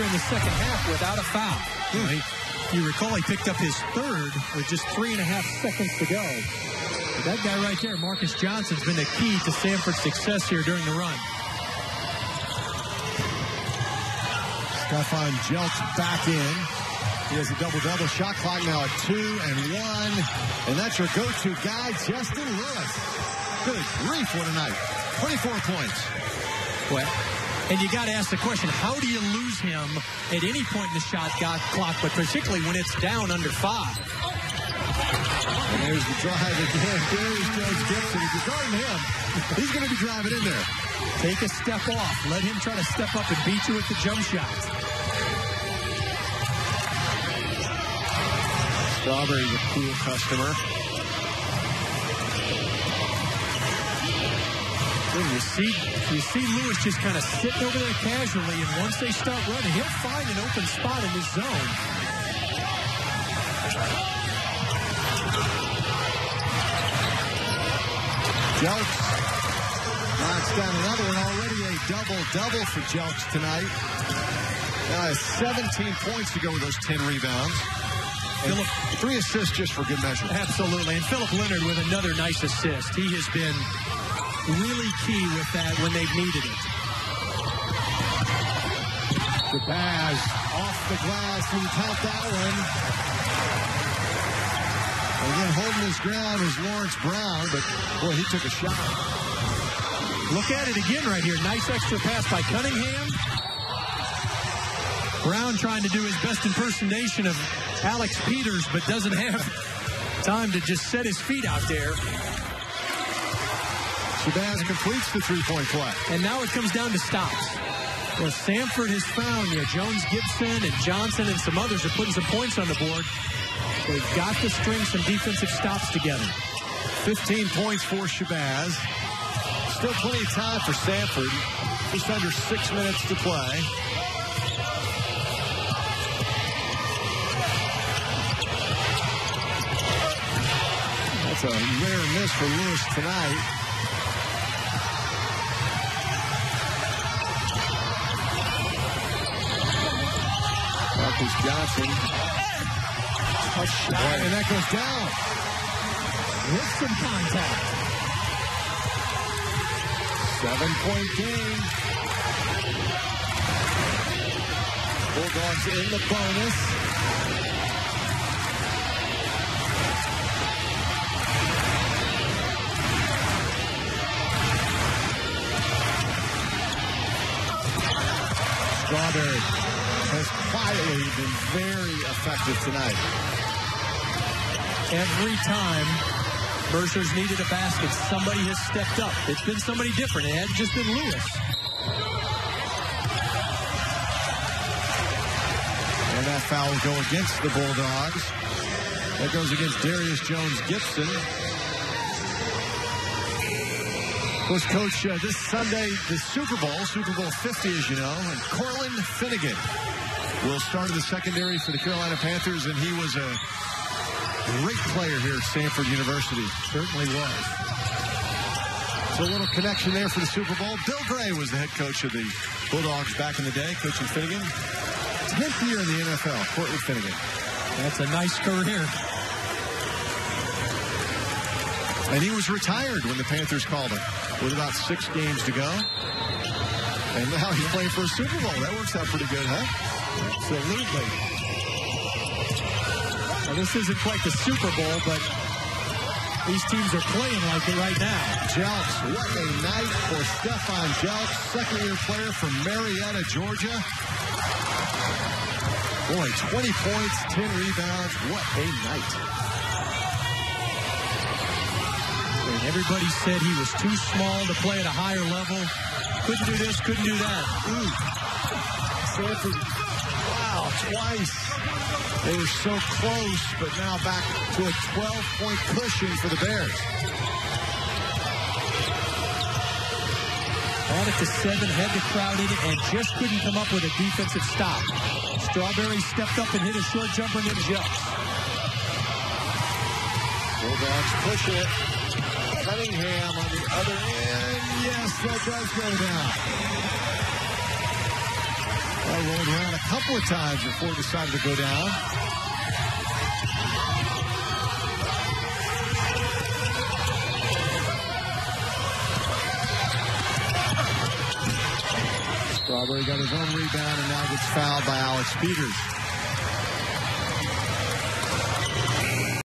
in the second half without a foul. Hmm. You recall he picked up his third with just three and a half seconds to go. But that guy right there, Marcus Johnson's been the key to Samford's success here during the run. Stephon Jelks back in. He has a double-double shot clock now at two and one. And that's your go-to guy, Jestin Lewis. Good grief, what a night. 24 points. Well, and you got to ask the question, how do you lose him at any point in the shot clock, but particularly when it's down under five? And there's the drive again. There's Jones Gibson. If you're guarding him, he's going to be driving in there. Take a step off. Let him try to step up and beat you with the jump shot. Strawberry's a cool customer. You see, you see Lewis just kind of sitting over there casually, and once they start running, he'll find an open spot in his zone. Jelks knocks down another one. Already a double-double for Jelks tonight. Has 17 points to go with those 10 rebounds. Philip, three assists just for good measure. Absolutely. And Philip Leonard with another nice assist. He has been really key with that when they've needed it. Shabazz off the glass count that one. Again, holding his ground is Lawrence Brown, but boy, he took a shot. Look at it again right here. Nice extra pass by Cunningham. Brown trying to do his best impersonation of Alex Peters, but doesn't have time to just set his feet out there. Shabazz completes the three-point play. And now it comes down to stops. Well, Samford has found you. Jones Gibson and Johnson and some others are putting some points on the board. They've got to string some defensive stops together. 15 points for Shabazz. Still plenty of time for Samford. Just under six minutes to play. That's a rare miss for Lewis tonight. Marcus Johnson. A shot, and that goes down. With some contact. Seven-point game. Bulldogs in the bonus. Strawberry quietly been very effective tonight. Every time Mercer's needed a basket, somebody has stepped up. It's been somebody different. It hasn't just been Lewis. And that foul will go against the Bulldogs. That goes against Darius Jones-Gibson. Of course, Coach, uh, this Sunday, the Super Bowl, Super Bowl 50, as you know, and Cortland Finnegan will start in the secondary for the Carolina Panthers, and he was a great player here at Samford University. Certainly was. So a little connection there for the Super Bowl. Bill Gray was the head coach of the Bulldogs back in the day, coaching Finnegan. 10th year in the NFL, Cortland Finnegan. That's a nice career. And he was retired when the Panthers called him with about six games to go. And now he's playing for a Super Bowl. That works out pretty good, huh? Absolutely. Now, this isn't quite the Super Bowl, but these teams are playing like it right now. Jelks, what a night for Stephon Jelks, second-year player from Marietta, Georgia. Boy, 20 points, 10 rebounds. What a night. And everybody said he was too small to play at a higher level. Couldn't do this, couldn't do that. Ooh. Samford twice. They were so close, but now back to a 12-point cushion for the Bears. On it to seven, had to crowd it, and just couldn't come up with a defensive stop. Strawberry stepped up and hit a short jumper and just. Bulldogs push it. Cunningham on the other end. Yes, that does go down. Ball rolled around a couple of times before it decided to go down. Strawberry got his own rebound and now gets fouled by Alex Peters.